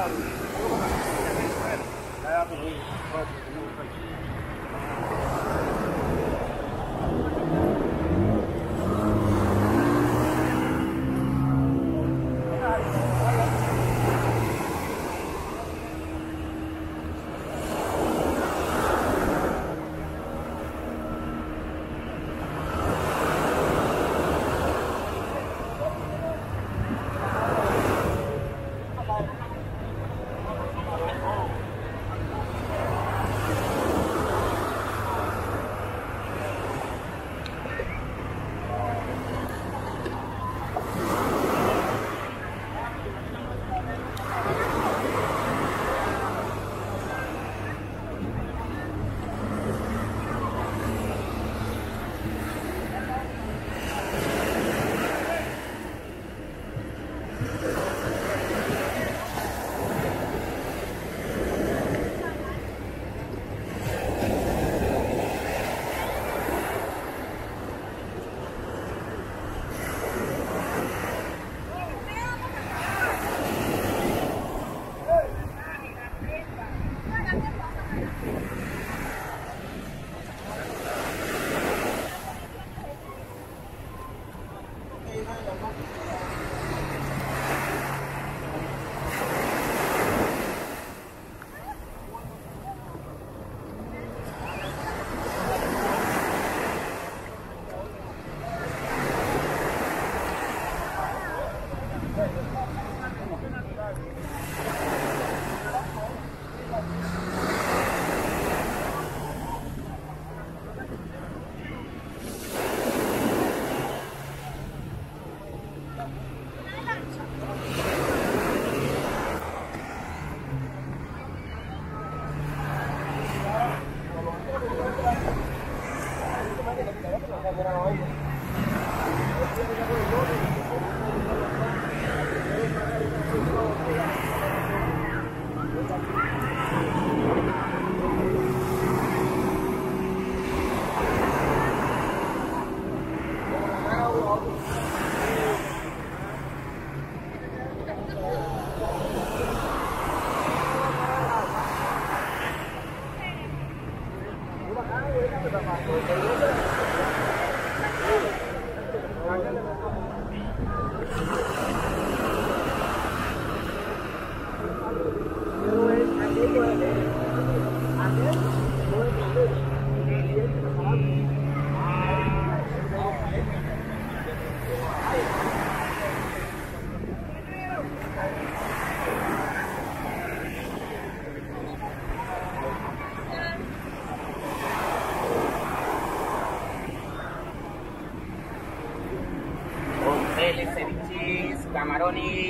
Gracias. Camarones.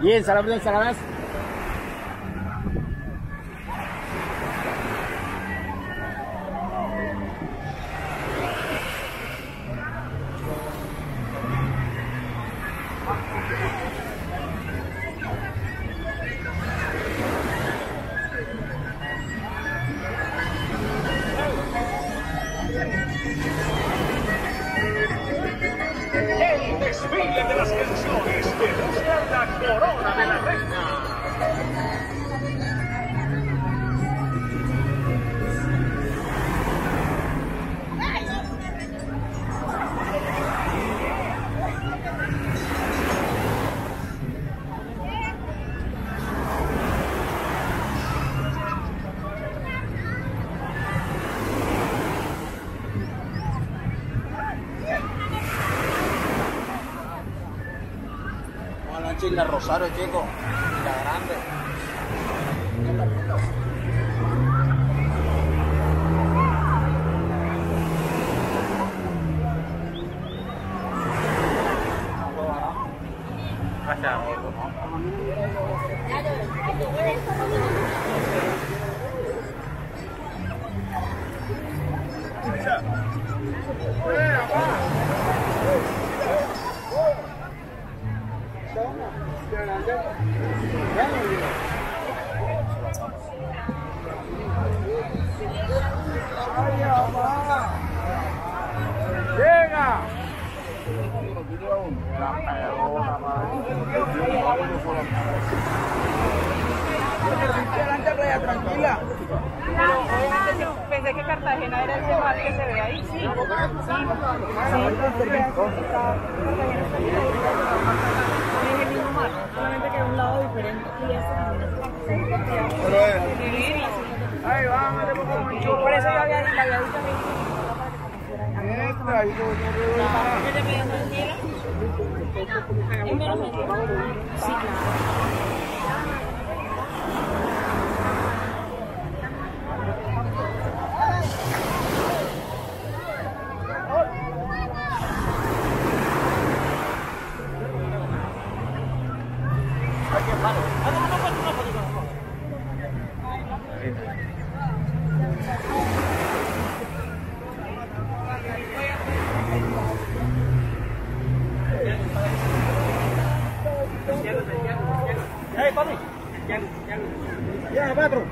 Bien, salam alaikum, salam alaikum. Vamos a la chila Rosario, chico. La grande. Pensé que Cartagena era ese mar que se ve ahí. Sí. Diferente. Pero es. Ahí vamos. Por eso yo había había dicho a mi Esta, ahí lo- lo- lo- Sí, claro. caja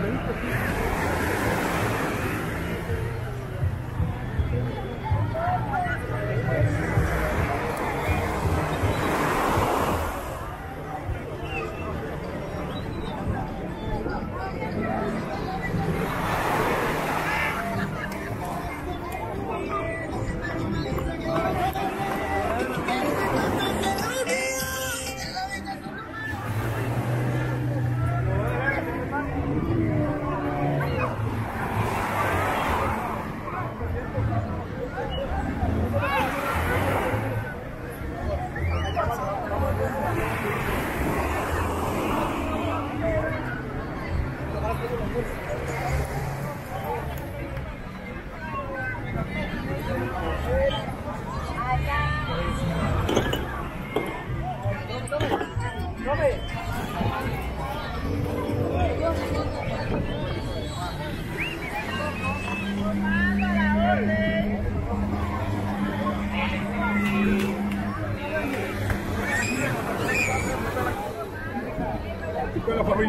né?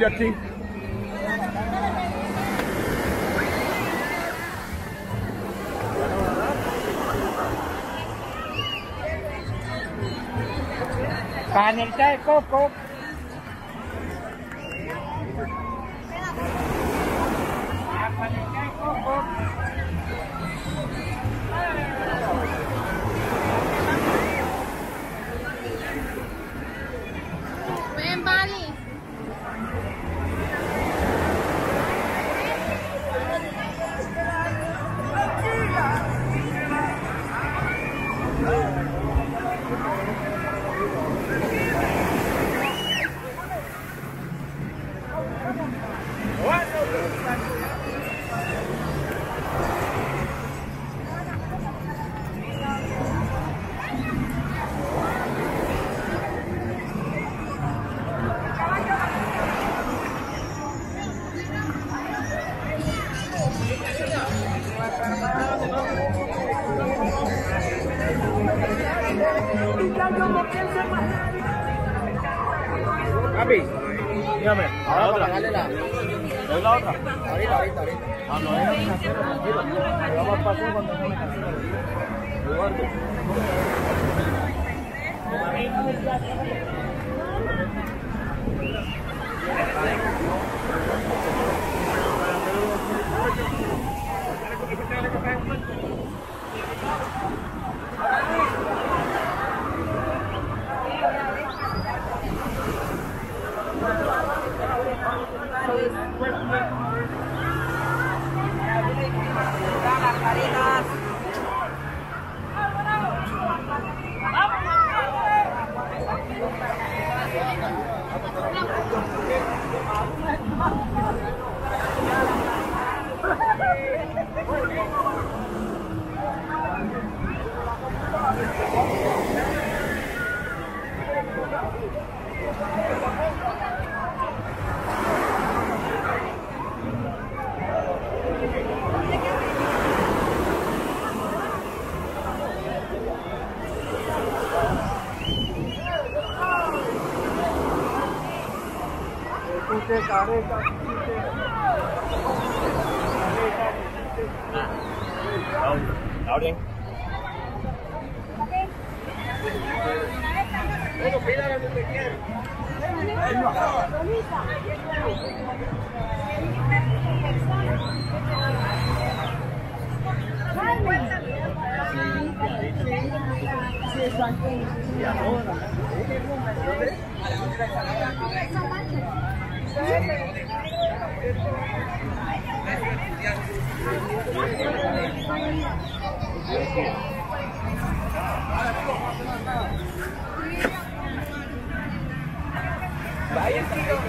Familia aquí. Panelita de coco. Papi, dígame. La otra. Dale la. ¿Es la otra? Ahorita, ahorita, ahorita. Ah, no, es vamos a pasar cuando no me casero. Eduardo. से कारे का Outing. Bueno, pídale lo que quieras. Y ahora, Bayar sih kalau